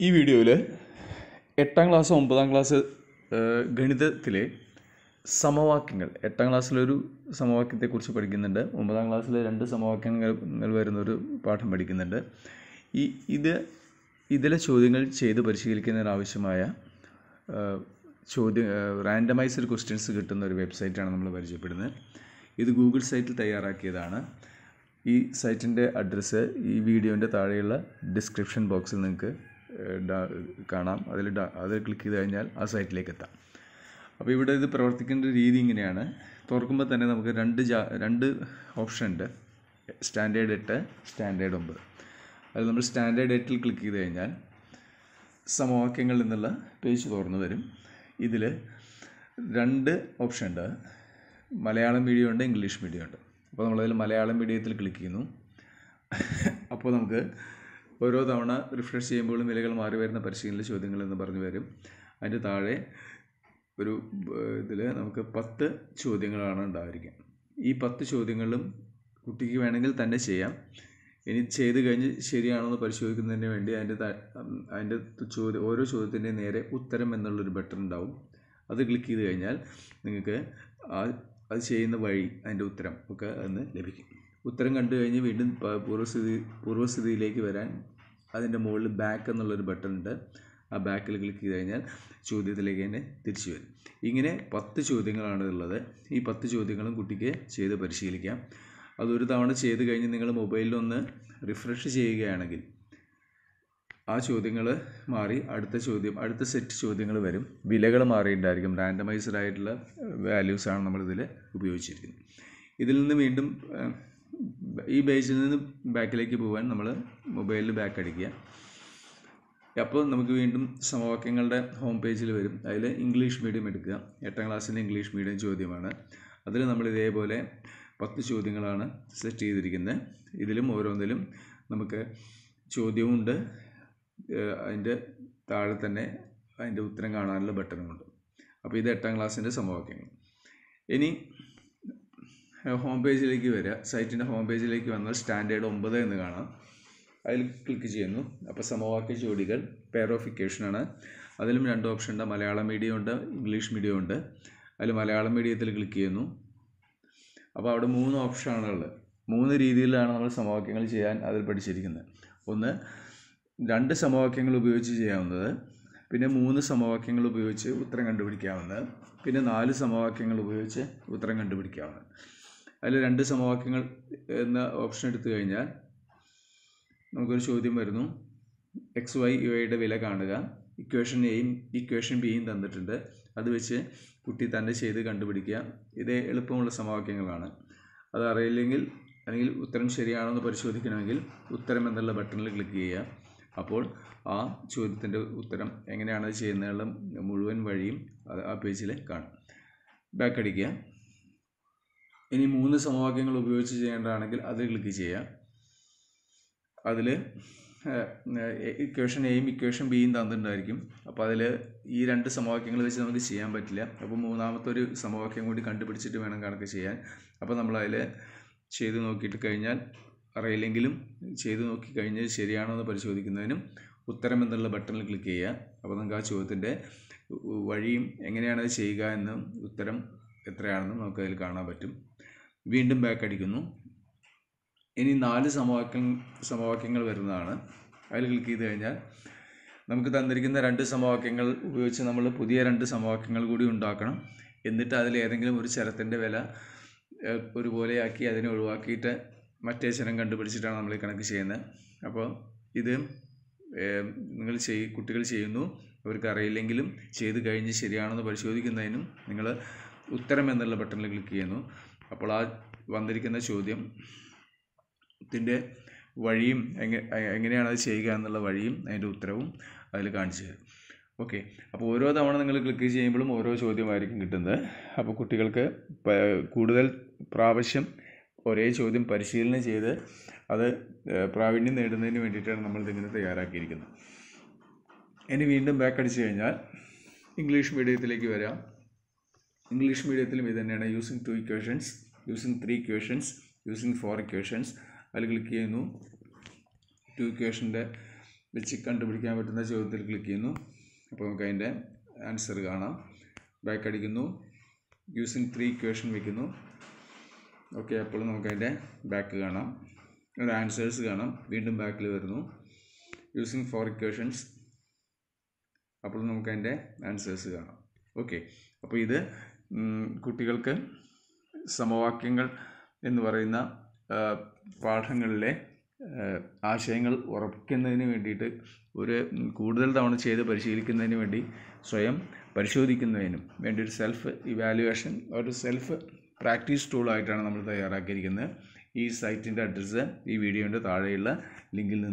ഈ വീഡിയോയിൽ എട്ടാം ക്ലാസ് ഒമ്പതാം ക്ലാസ് ഗണിതത്തിലെ സമവാക്യങ്ങൾ എട്ടാം ക്ലാസ്സിലൊരു സമവാക്യത്തെക്കുറിച്ച് പഠിക്കുന്നുണ്ട്. ഒമ്പതാം ക്ലാസ്സിൽ രണ്ട് സമവാക്യങ്ങൾ വരുന്ന ഒരു പാഠം പഠിക്കുന്നുണ്ട്. ഈ ഇത് ഇതിലെ ചോദ്യങ്ങൾ ചെയ്ത് പരിശീലിക്കുന്നതിനാവശ്യമായ ചോദ്യം റാൻഡമൈസ്ഡ് ക്വസ്റ്റ്യൻസ് കിട്ടുന്ന ഒരു വെബ്സൈറ്റാണ് നമ്മൾ പരിചയപ്പെടുന്നത്. ഇത് ഗൂഗിൾ സൈറ്റിൽ തയ്യാറാക്കിയതാണ്. ഈ സൈറ്റിന്റെ അഡ്രസ്സ് ഈ വീഡിയോന്റെ താഴെയുള്ള ഡിസ്ക്രിപ്ഷൻ ബോക്സിൽ നിങ്ങൾക്ക് കാണാം. അതിൽ അതിൽ ക്ലിക്ക് ചെയ്ത് കഴിഞ്ഞാൽ ആ സൈറ്റിലേക്ക് എത്താം. അപ്പോൾ ഇവിടെ ഇത് പ്രവർത്തിക്കേണ്ട രീതി ഇങ്ങനെയാണ്. തുറക്കുമ്പോൾ തന്നെ നമുക്ക് രണ്ട് ജാ രണ്ട് ഓപ്ഷൻ ഉണ്ട്. സ്റ്റാൻഡേർഡ് എട്ട് സ്റ്റാൻഡേർഡ് ഒമ്പത്. അതിൽ നമ്മൾ സ്റ്റാൻഡേർഡ് എട്ടിൽ ക്ലിക്ക് ചെയ്ത് കഴിഞ്ഞാൽ സമവാക്യങ്ങൾ എന്നുള്ള പേജ് തുറന്നു വരും. ഇതിൽ രണ്ട് ഓപ്ഷൻ ഉണ്ട്. മലയാളം മീഡിയം ഉണ്ട് ഇംഗ്ലീഷ് മീഡിയം ഉണ്ട്. അപ്പോൾ നമ്മളതിൽ മലയാളം മീഡിയത്തിൽ ക്ലിക്ക് ചെയ്യുന്നു. അപ്പോൾ നമുക്ക് ഓരോ തവണ റിഫ്രഷ് ചെയ്യുമ്പോഴും വിലകൾ മാറി വരുന്ന പരിശീലന ചോദ്യങ്ങൾ എന്ന് പറഞ്ഞു വരും. അതിന്റെ താഴെ ഒരു ഇതിൽ നമുക്ക് പത്ത് ചോദ്യങ്ങളാണ് ഉണ്ടായിരിക്കുക. ഈ പത്ത് ചോദ്യങ്ങളും കുട്ടിക്ക് വേണമെങ്കിൽ തന്നെ ചെയ്യാം. ഇനി ചെയ്ത് കഴിഞ്ഞ് ശരിയാണോ എന്ന് പരിശോധിക്കുന്നതിന് വേണ്ടി അതിന്റെ അതിന്റെ ചോദ്യം ഓരോ ചോദ്യത്തിന്റെ നേരെ ഉത്തരം എന്നുള്ളൊരു ബട്ടൺ ഉണ്ടാവും. അത് ക്ലിക്ക് ചെയ്ത് കഴിഞ്ഞാൽ നിങ്ങൾക്ക് ആ അത് ചെയ്യുന്ന വഴി അതിന്റെ ഉത്തരം ഒക്കെ അന്ന് ലഭിക്കും. ഉത്തരം കണ്ടു കഴിഞ്ഞ് വീണ്ടും പൂർവസ്ഥിതി പൂർവസ്ഥിതിയിലേക്ക് വരാൻ അതിന്റെ മുകളിൽ ബാക്ക് എന്നുള്ളൊരു ബട്ടൺ ഉണ്ട്. ആ ബാക്കിൽ ക്ലിക്ക് ചെയ്ത് കഴിഞ്ഞാൽ ചോദ്യത്തിലേക്ക് തന്നെ തിരിച്ചു വരും. ഇങ്ങനെ പത്ത് ചോദ്യങ്ങളാണ് ഉള്ളത്. ഈ പത്ത് ചോദ്യങ്ങളും കുട്ടിക്ക് ചെയ്ത് പരിശീലിക്കാം. അതൊരു തവണ ചെയ്ത് കഴിഞ്ഞ് നിങ്ങൾ മൊബൈലിലൊന്ന് റിഫ്രഷ് ചെയ്യുകയാണെങ്കിൽ ആ ചോദ്യങ്ങൾ മാറി അടുത്ത ചോദ്യം അടുത്ത സെറ്റ് ചോദ്യങ്ങൾ വരും. വിലകൾ മാറിയിട്ടുണ്ടായിരിക്കും. റാൻഡമൈസ്ഡ് ആയിട്ടുള്ള വാല്യൂസാണ് നമ്മളിതിൽ ഉപയോഗിച്ചിരിക്കുന്നത്. ഇതിൽ നിന്ന് വീണ്ടും ഈ ബേസിൽ നിന്ന് ബാക്കിലേക്ക് പോകാൻ നമ്മൾ മൊബൈലിൽ ബാക്ക് അടിക്കുക. അപ്പോൾ നമുക്ക് വീണ്ടും സമവാക്യങ്ങളുടെ ഹോം പേജിൽ വരും. അതിൽ ഇംഗ്ലീഷ് മീഡിയം എടുക്കുക. എട്ടാം ക്ലാസ്സിന്റെ ഇംഗ്ലീഷ് മീഡിയം ചോദ്യമാണ്. അതിൽ നമ്മൾ ഇതേപോലെ പത്ത് ചോദ്യങ്ങളാണ് സെറ്റ് ചെയ്തിരിക്കുന്നത്. ഇതിലും ഓരോന്നിലും നമുക്ക് ചോദ്യമുണ്ട് അതിന്റെ താഴെ തന്നെ അതിന്റെ ഉത്തരം കാണാനുള്ള ബട്ടണുമുണ്ട് അപ്പോൾ ഇത് എട്ടാം ക്ലാസ്സിന്റെ സമവാക്യങ്ങൾ. ഇനി ഹോം പേജിലേക്ക് വരിക. സൈറ്റിന്റെ ഹോം പേജിലേക്ക് വന്നാൽ സ്റ്റാൻഡേർഡ് ഒമ്പത് എന്ന് കാണാം. അതിൽ ക്ലിക്ക് ചെയ്യുന്നു. അപ്പോൾ സമവാക്യ ജോഡികൾ ഇക്വേഷനാണ് അതിലും രണ്ട് ഓപ്ഷൻ ഉണ്ട്. മലയാളം മീഡിയം ഉണ്ട് ഇംഗ്ലീഷ് മീഡിയം ഉണ്ട്. അതിൽ മലയാളം മീഡിയത്തിൽ ക്ലിക്ക് ചെയ്യുന്നു. അപ്പോൾ അവിടെ മൂന്ന് ഓപ്ഷനാണുള്ളത് മൂന്ന് രീതിയിലാണ് നമ്മൾ സമവാക്യങ്ങൾ ചെയ്യാൻ അതിൽ പഠിച്ചിരിക്കുന്നത്. ഒന്ന് രണ്ട് സമവാക്യങ്ങൾ ഉപയോഗിച്ച് ചെയ്യാവുന്നത്. പിന്നെ മൂന്ന് സമവാക്യങ്ങൾ ഉപയോഗിച്ച് ഉത്തരം കണ്ടുപിടിക്കാവുന്നത്. പിന്നെ നാല് സമവാക്യങ്ങൾ ഉപയോഗിച്ച് ഉത്തരം കണ്ടുപിടിക്കാവുന്നത്. അതിൽ രണ്ട് സമവാക്യങ്ങൾ എന്ന ഓപ്ഷൻ എടുത്തു കഴിഞ്ഞാൽ നമുക്കൊരു ചോദ്യം വരുന്നു. എക്സ് വൈ ഇവയുടെ വില കാണുക. ഇക്വേഷൻ എയും ഇക്വേഷൻ ബിയും തന്നിട്ടുണ്ട്. അത് വെച്ച് കുട്ടി തന്നെ ചെയ്ത് കണ്ടുപിടിക്കുക. ഇത് എളുപ്പമുള്ള സമവാക്യങ്ങളാണ്. അത് അറിയില്ലെങ്കിൽ അല്ലെങ്കിൽ ഉത്തരം ശരിയാണോ എന്ന് പരിശോധിക്കണമെങ്കിൽ ഉത്തരം എന്നുള്ള ബട്ടണിൽ ക്ലിക്ക് ചെയ്യുക. അപ്പോൾ ആ ചോദ്യത്തിന്റെ ഉത്തരം എങ്ങനെയാണ് ചെയ്യുന്നതിനുള്ള മുഴുവൻ വഴിയും ആ പേജിൽ കാണും. ബാക്ക് അടിക്കുക. ഇനി മൂന്ന് സമവാക്യങ്ങൾ ഉപയോഗിച്ച് ചെയ്യേണ്ടതാണെങ്കിൽ അത് ക്ലിക്ക് ചെയ്യുക. അതിൽ ഇക്വേഷൻ എയും ഇക്വേഷൻ ബിയും തന്നിട്ടുണ്ടായിരിക്കും. അപ്പോൾ അതിൽ ഈ രണ്ട് സമവാക്യങ്ങൾ വെച്ച് നമുക്ക് ചെയ്യാൻ പറ്റില്ല. അപ്പോൾ മൂന്നാമത്തെ ഒരു സമവാക്യം കൂടി കണ്ടുപിടിച്ചിട്ട് വേണം കണക്ക് ചെയ്യാൻ. അപ്പോൾ നമ്മൾ അതിൽ ചെയ്ത് നോക്കിയിട്ട് കഴിഞ്ഞാൽ അറിയില്ലെങ്കിലും ചെയ്ത് നോക്കി കഴിഞ്ഞാൽ ശരിയാണോ എന്ന് പരിശോധിക്കുന്നതിനും ഉത്തരം എന്നുള്ള ബട്ടണിൽ ക്ലിക്ക് ചെയ്യുക. അപ്പോൾ നമുക്ക് ആ ചോദ്യത്തിന്റെ വഴിയും എങ്ങനെയാണ് അത് ചെയ്യുക എന്നും ഉത്തരം എത്രയാണെന്നും നമുക്കതിൽ കാണാൻ പറ്റും. വീണ്ടും ബാക്ക് അടിക്കുന്നു. ഇനി നാല് സമവാക്യം സമവാക്യങ്ങൾ വരുന്നതാണ്. അതിൽ ക്ലിക്ക് ചെയ്ത് കഴിഞ്ഞാൽ നമുക്ക് തന്നിരിക്കുന്ന രണ്ട് സമവാക്യങ്ങൾ ഉപയോഗിച്ച് നമ്മൾ പുതിയ രണ്ട് സമവാക്യങ്ങൾ കൂടി ഉണ്ടാക്കണം. എന്നിട്ട് അതിൽ ഏതെങ്കിലും ഒരു ചരത്തിന്റെ വില ഒരുപോലെയാക്കി അതിനെ ഒഴിവാക്കിയിട്ട് മറ്റേ ചരം കണ്ടുപിടിച്ചിട്ടാണ് നമ്മൾ ഈ കണക്ക് ചെയ്യുന്നത്. അപ്പോൾ ഇത് നിങ്ങൾ ചെയ് കുട്ടികൾ ചെയ്യുന്നു. അവർക്ക് അറിയില്ലെങ്കിലും ചെയ്ത് കഴിഞ്ഞ് ശരിയാണെന്ന് പരിശോധിക്കുന്നതിനും നിങ്ങൾ ഉത്തരം എന്നുള്ള ബട്ടണിൽ ക്ലിക്ക് ചെയ്യുന്നു. അപ്പോൾ ആ വന്നിരിക്കുന്ന ചോദ്യം ത്തിന്റെ വഴിയും എങ്ങനെയാണ് അത് ചെയ്യുക എന്നുള്ള വഴിയും അതിന്റെ ഉത്തരവും അതിൽ കാണിച്ചു തരും. ഓക്കെ. അപ്പോൾ ഓരോ തവണ നിങ്ങൾ ക്ലിക്ക് ചെയ്യുമ്പോഴും ഓരോ ചോദ്യമായിരിക്കും കിട്ടുന്നത്. അപ്പോൾ കുട്ടികൾക്ക് കൂടുതൽ പ്രാവശ്യം ഒരേ ചോദ്യം പരിശീലനം ചെയ്ത് അത് പ്രാവീണ്യം നേടുന്നതിന് വേണ്ടിയിട്ടാണ് നമ്മൾ ഇതിങ്ങനെ തയ്യാറാക്കിയിരിക്കുന്നത്. ഇനി വീണ്ടും ബാക്ക് അടിച്ചു കഴിഞ്ഞാൽ ഇംഗ്ലീഷ് മീഡിയത്തിലേക്ക് വരാം. ഇംഗ്ലീഷ് മീഡിയത്തിലും ഇത് തന്നെയാണ്. Using two equations using three equations using four equations അതിൽ ക്ലിക്ക് ചെയ്യുന്നു. ടു ഇക്വേഷന്റെ വെച്ച് കണ്ടുപിടിക്കാൻ പറ്റുന്ന ചോദ്യത്തിൽ ക്ലിക്ക് ചെയ്യുന്നു. അപ്പോൾ നമുക്ക് അതിന്റെ ആൻസർ കാണാം. ബാക്ക് അടിക്കുന്നു. യൂസിങ് ത്രീ ഇക്വേഷൻ വയ്ക്കുന്നു ഓക്കെ അപ്പോൾ നമുക്ക് അതിന്റെ ബാക്ക് കാണാം. ഒരു ആൻസേഴ്സ് കാണാം. വീണ്ടും ബാക്കിൽ വരുന്നു. യൂസിങ് ഫോർ ഇക്വേഷൻസ് അപ്പോൾ നമുക്ക് അതിന്റെ ആൻസേഴ്സ് കാണാം. ഓക്കെ അപ്പോൾ ഇത് കുട്ടികൾക്ക് സമവാക്യങ്ങൾ എന്ന് പറയുന്ന പാഠങ്ങളിലെ ആശയങ്ങൾ ഉറപ്പിക്കുന്നതിന് വേണ്ടിയിട്ട് ഒരു കൂടുതൽ തവണ ചെയ്ത് പരിശീലിക്കുന്നതിന് വേണ്ടി സ്വയം പരിശോധിക്കുന്നതിനും വേണ്ടി ഒരു സെൽഫ് ഇവാലുവേഷൻ ഒരു സെൽഫ് പ്രാക്ടീസ് ടൂളായിട്ടാണ് നമ്മൾ തയ്യാറാക്കിയിരിക്കുന്നത്. ഈ സൈറ്റിന്റെ അഡ്രസ്സ് ഈ വീഡിയോന്റെ താഴെയുള്ള ലിങ്കിൽ നിന്ന്